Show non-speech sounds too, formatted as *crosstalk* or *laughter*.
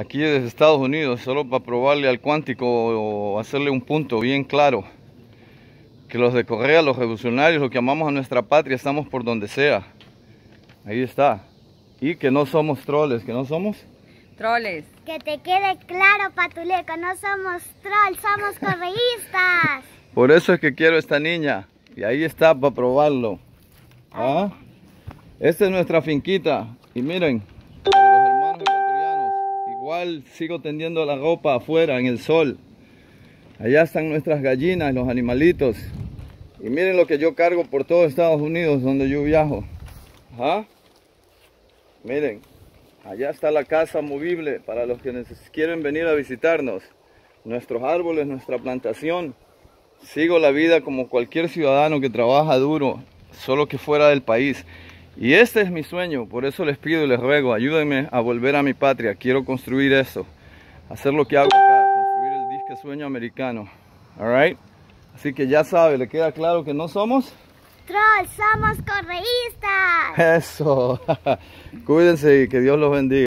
aquí desde Estados Unidos, solo para probarle al cuántico o hacerle un punto bien claro. Que los de Correa, los revolucionarios, los que amamos a nuestra patria, estamos por donde sea. Ahí está. Y que no somos troles, que no somos... Troles. Que te quede claro, Patuleco, no somos trolls, somos correístas. Por eso es que quiero esta niña. Y ahí está para probarlo. ¿Ah? Esta es nuestra finquita. Y miren, sigo tendiendo la ropa afuera en el sol. Allá están nuestras gallinas, los animalitos. Y miren lo que yo cargo por todo Estados Unidos donde yo viajo. ¿Ah? Miren, allá está la casa movible para los que quieren venir a visitarnos. Nuestros árboles, nuestra plantación. Sigo la vida como cualquier ciudadano que trabaja duro, solo que fuera del país. Y este es mi sueño, por eso les pido y les ruego, ayúdenme a volver a mi patria. Quiero construir eso, hacer lo que hago acá, construir el disque sueño americano. Alright? Así que ya sabe, ¿le queda claro que no somos? Trolls, somos correístas. Eso. *laughs* Cuídense y que Dios los bendiga.